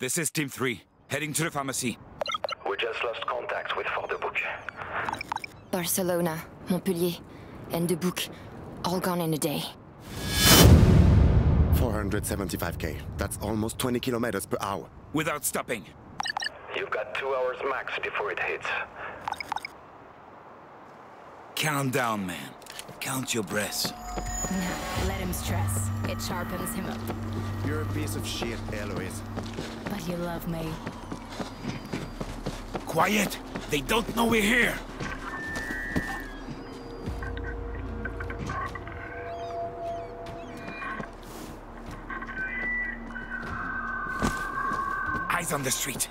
This is Team 3, heading to the pharmacy. We just lost contact with Fort-de-Bouc. Barcelona, Montpellier, and Dubuque, all gone in a day. 475k. That's almost 20 kilometers per hour. Without stopping. You've got two hours max before it hits. Calm down, man. Count your breaths. No, let him stress. It sharpens him up. You're a piece of shit, Eloise. But you love me. Quiet! They don't know we're here! Eyes on the street.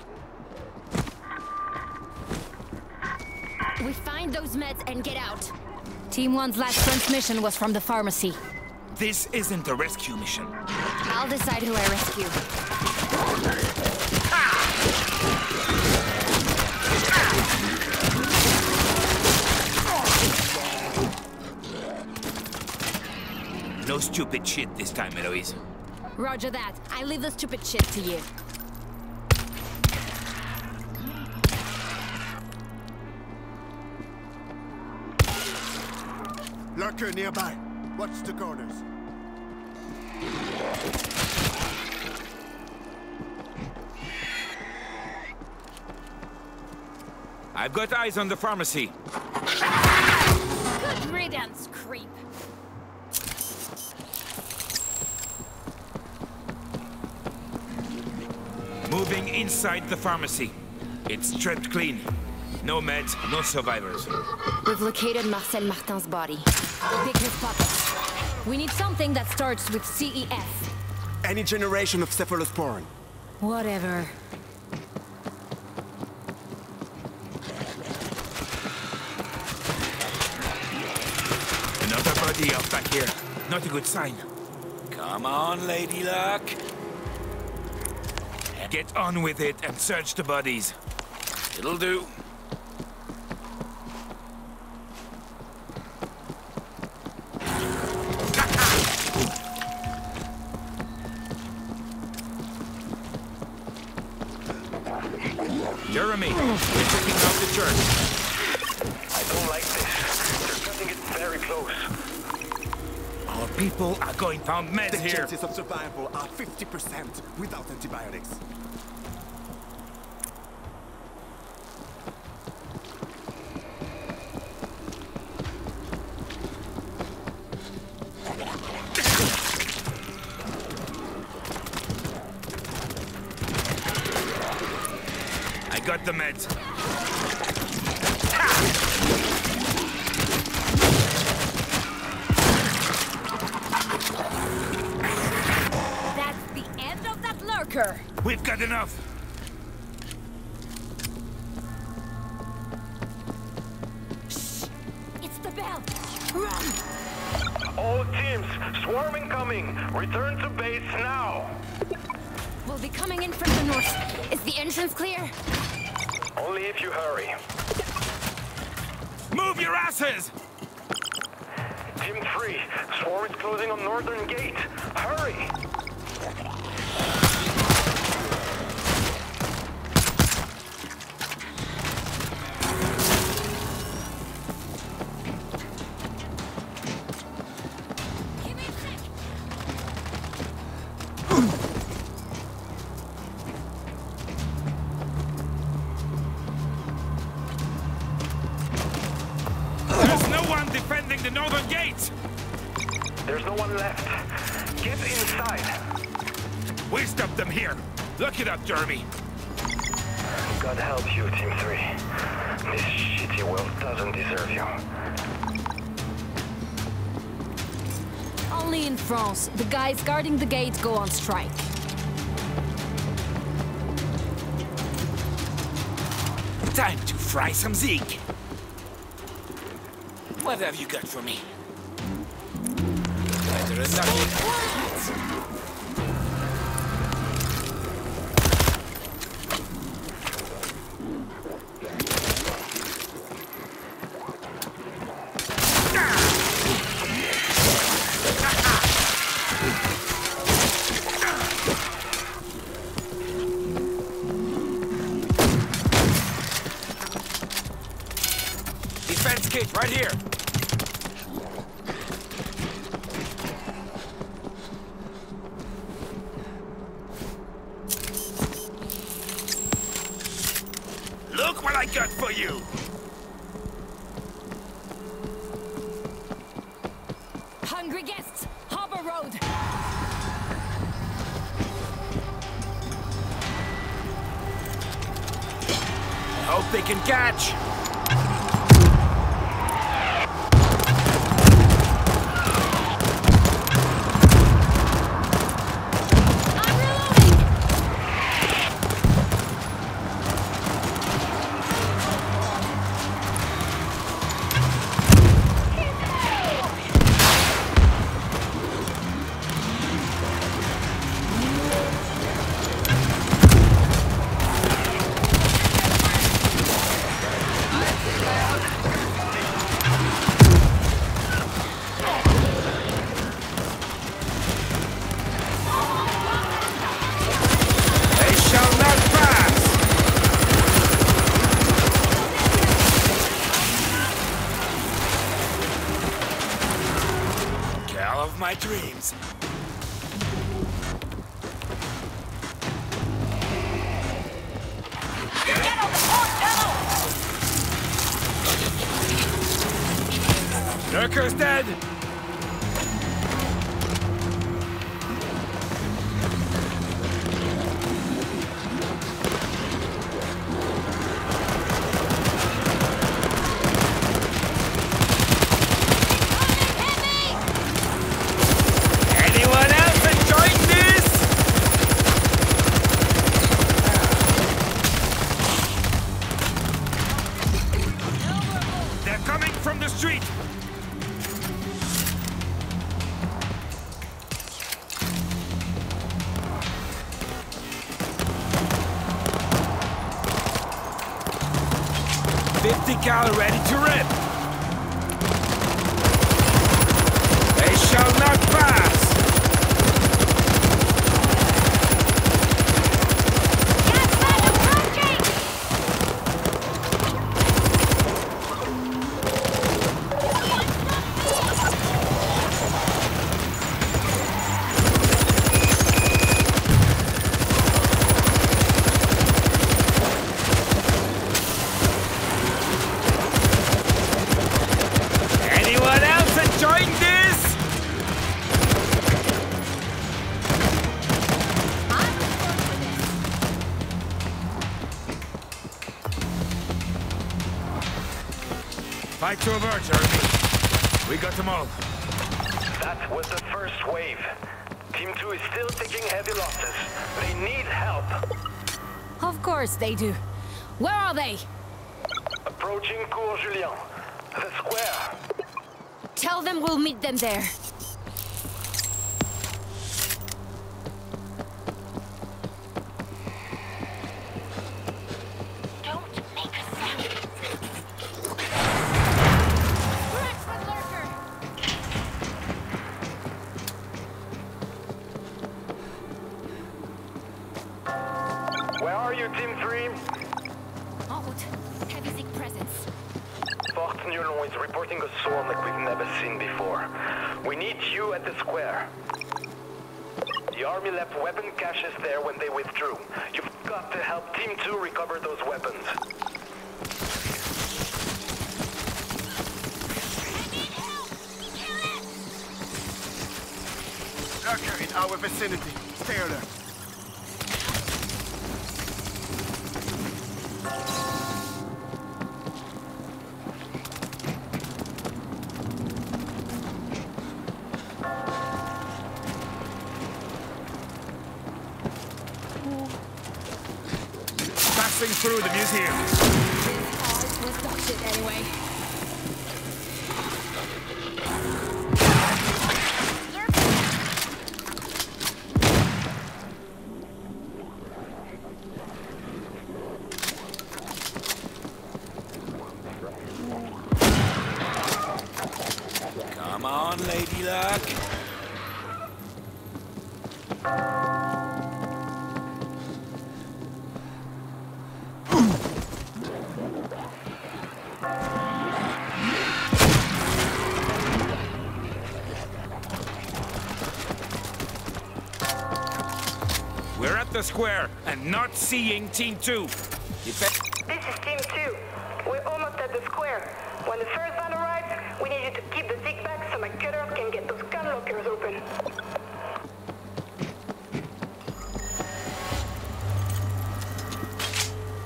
We find those meds and get out. Team 1's last transmission was from the pharmacy. This isn't a rescue mission. I'll decide who I rescue. No stupid shit this time, Eloise. Roger that. I leave the stupid shit to you. Lurker nearby. Watch the corners. I've got eyes on the pharmacy. Good riddance, creep. Moving inside the pharmacy. It's stripped clean. No meds, no survivors. We've located Marcel Martin's body. Pick his pockets. We need something that starts with CEF. Any generation of cephalosporin. Whatever. Body out back here. Not a good sign. Come on, Lady Luck. Get on with it and search the bodies. It'll do. Jeremy, we're checking out the church. I don't like this. They're cutting it very close. People are going found meds The here. chances of survival are 50% without antibiotics. Of. We've got enough. Shh! It's the bell. Run! All teams, swarm incoming. Return to base now. We'll be coming in from the north. Is the entrance clear? Only if you hurry. Move your asses! Team 3, swarm is closing on northern gate. Hurry! God help you, Team 3. This shitty world doesn't deserve you. Only in France, the guys guarding the gate go on strike. Time to fry some Zeke. What have you got for me? Better than nothing. Here. Look what I got for you! Hungry guests, Harbor Road. Hope they can catch. Lurker's dead! Anyone else enjoying this? They're coming from the street! Fifty to avert, Jeremy. We got them all. That was the first wave. Team 2 is still taking heavy losses. They need help. Of course they do. Where are they? Approaching Cours Julien. The square. Tell them we'll meet them there. Are you, Team 3? En route. Heavy Zeke presence. Fort Nulon is reporting a swarm like we've never seen before. We need you at the square. The army left weapon caches there when they withdrew. You've got to help Team 2 recover those weapons. Lurker in our vicinity. Stay alert. Through the museum. Come on, Lady Luck. Square and not seeing Team 2. Defend This is Team 2. We're almost at the square. When the first van arrives, we need you to keep the zig back so my cutter can get those gun lockers open.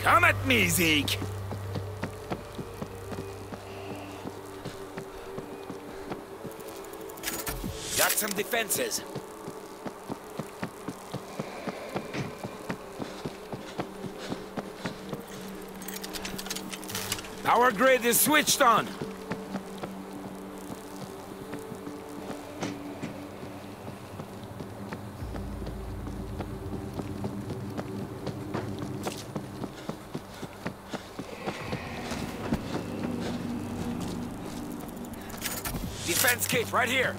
Come at me, Zeke! Got some defenses. Power grid is switched on. Defense kit right here.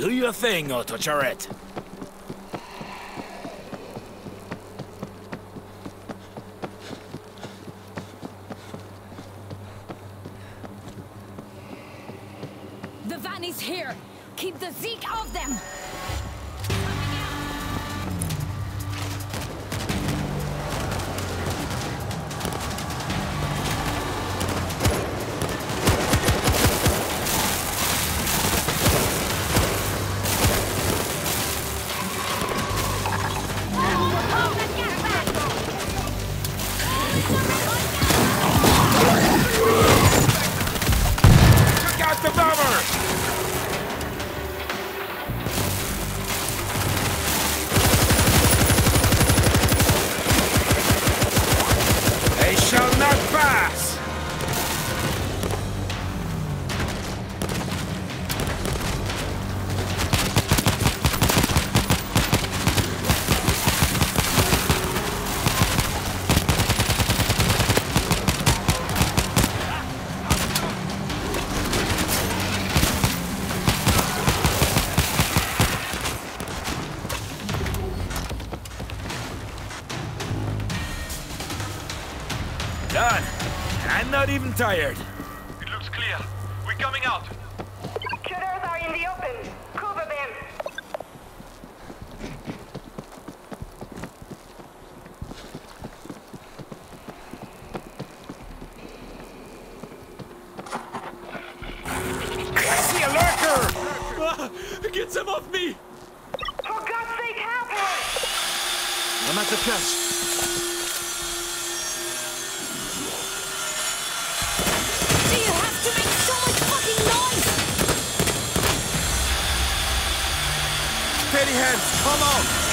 Do your thing, Otto Charette. The van is here. Keep the Zeke off them. Tired. It looks clear. We're coming out. Cutters are in the open. Cover them. I see a lurker! Get them off me! For God's sake, help him! I'm at the cache. Steady hands, come on!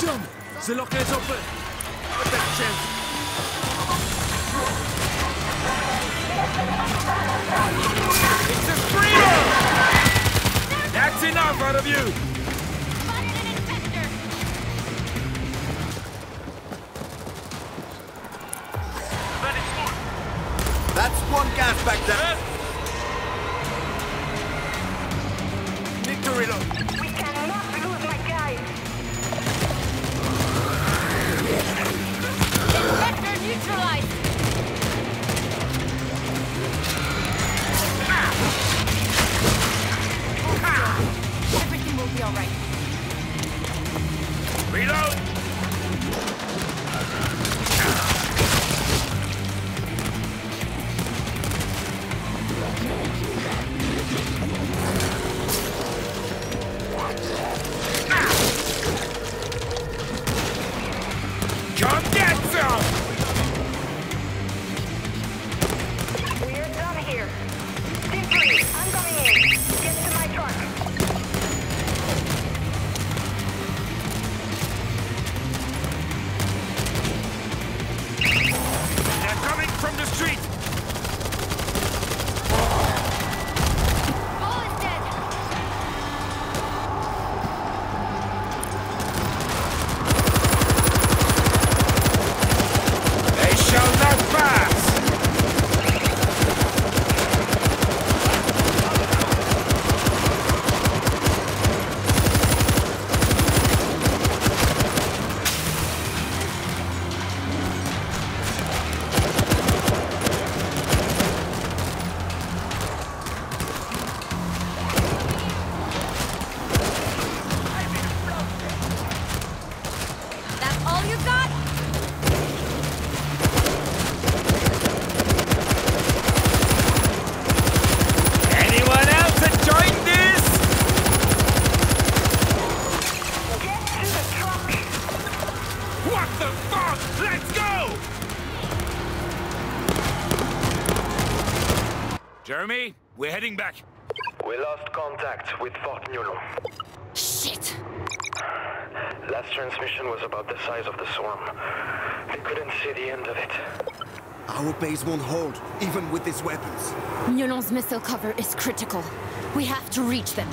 The locker is open. Our best chance. It's a screamer! That's enough out of you! Spotted an infector. Van is full. That's one gas back there. Need to reload. Jeremy, we're heading back. We lost contact with Fort Newland. Shit! Last transmission was about the size of the swarm. They couldn't see the end of it. Our base won't hold, even with these weapons. Nulon's missile cover is critical. We have to reach them.